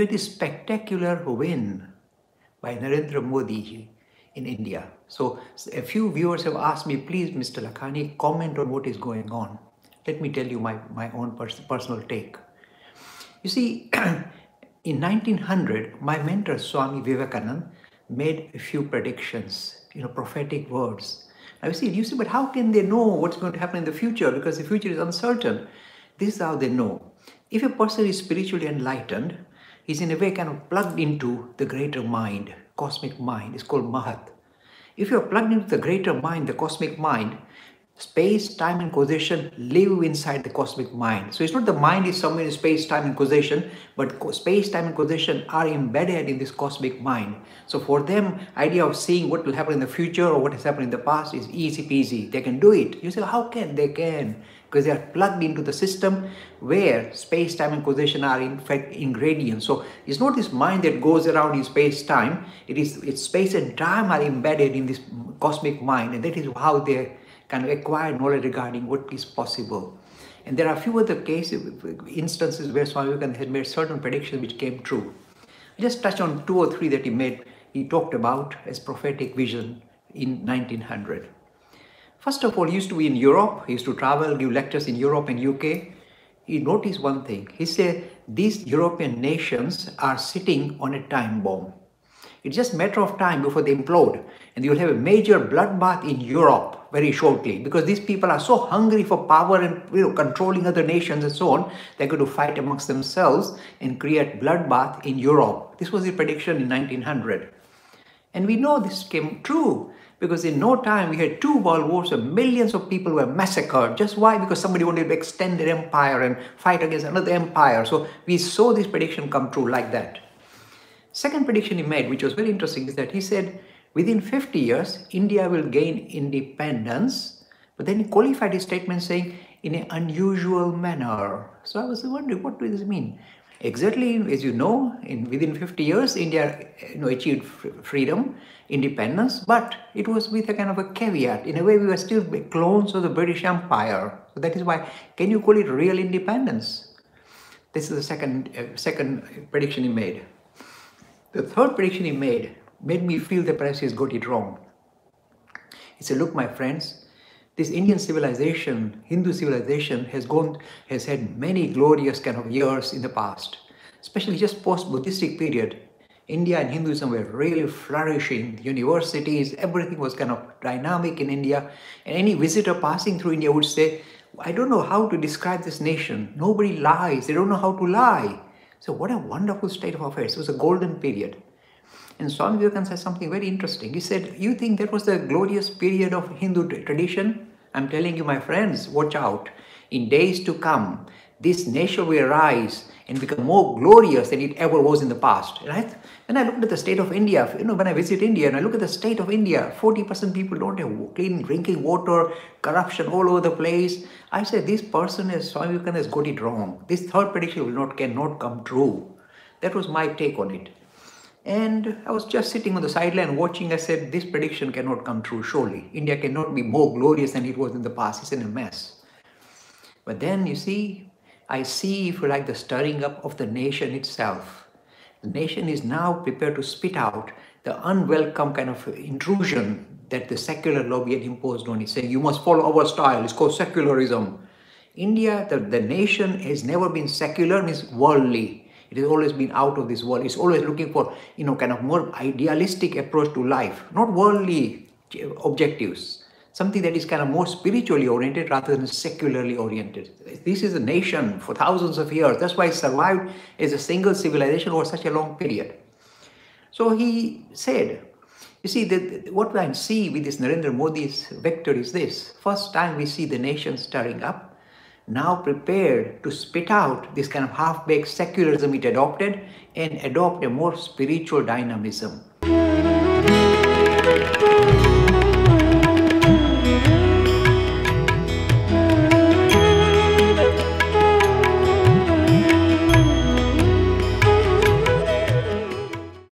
had this spectacular win by Narendra Modi in India. So a few viewers have asked me, please, Mr. Lakhani, comment on what is going on. Let me tell you my, my own pers personal take. You see, in 1900, my mentor, Swami Vivekananda, made a few predictions, you know, prophetic words. Now you see, you see, but how can they know what's going to happen in the future? Because the future is uncertain. This is how they know. If a person is spiritually enlightened, he's in a way kind of plugged into the greater mind, cosmic mind. It's called Mahat. If you're plugged into the greater mind, the cosmic mind, space, time, and causation live inside the cosmic mind. So it's not the mind is somewhere in space, time, and causation, but space, time, and causation are embedded in this cosmic mind. So for them, idea of seeing what will happen in the future or what has happened in the past is easy peasy. They can do it. You say, how can they can? Because they are plugged into the system where space, time, and causation are in fact ingredients. So it's not this mind that goes around in space, time. It is it's space and time are embedded in this cosmic mind, and that is how they kind of acquire knowledge regarding what is possible. And there are a few other cases, instances where Swami Vivekananda had made certain predictions which came true. I just touch on two or three that he made, he talked about as prophetic vision in 1900. First of all, he used to be in Europe, he used to travel, give lectures in Europe and UK. He noticed one thing. He said, these European nations are sitting on a time bomb. It's just a matter of time before they implode. And you'll have a major bloodbath in Europe very shortly because these people are so hungry for power and you know controlling other nations and so on they're going to fight amongst themselves and create bloodbath in europe this was the prediction in 1900 and we know this came true because in no time we had two world wars and millions of people were massacred just why because somebody wanted to extend their empire and fight against another empire so we saw this prediction come true like that second prediction he made which was very interesting is that he said Within 50 years, India will gain independence. But then he qualified his statement saying, in an unusual manner. So I was wondering, what does this mean? Exactly, as you know, in within 50 years, India you know, achieved freedom, independence, but it was with a kind of a caveat. In a way, we were still clones of the British Empire. So that is why, can you call it real independence? This is the second, uh, second prediction he made. The third prediction he made made me feel that perhaps he's got it wrong. He said, look, my friends, this Indian civilization, Hindu civilization has gone, has had many glorious kind of years in the past, especially just post-Buddhistic period. India and Hinduism were really flourishing. Universities, everything was kind of dynamic in India. And any visitor passing through India would say, I don't know how to describe this nation. Nobody lies. They don't know how to lie. So what a wonderful state of affairs. It was a golden period. And Swami Vivekananda said something very interesting. He said, you think that was the glorious period of Hindu tradition? I'm telling you, my friends, watch out. In days to come, this nation will rise and become more glorious than it ever was in the past, right? When I looked at the state of India, you know, when I visit India and I look at the state of India, 40% people don't have clean drinking water, corruption all over the place. I say this person is, Swami Vivekananda has got it wrong. This third prediction will not, cannot come true. That was my take on it. And I was just sitting on the sideline watching. I said, this prediction cannot come true, surely. India cannot be more glorious than it was in the past. It's in a mess. But then, you see, I see, if you like, the stirring up of the nation itself. The nation is now prepared to spit out the unwelcome kind of intrusion that the secular lobby had imposed on it, saying, you must follow our style. It's called secularism. India, the, the nation has never been secular, means worldly it has always been out of this world. It's always looking for, you know, kind of more idealistic approach to life, not worldly objectives. Something that is kind of more spiritually oriented rather than secularly oriented. This is a nation for thousands of years. That's why it survived as a single civilization over such a long period. So he said, you see, the, what I see with this Narendra Modi's vector is this. First time we see the nation stirring up, now prepared to spit out this kind of half-baked secularism it adopted and adopt a more spiritual dynamism.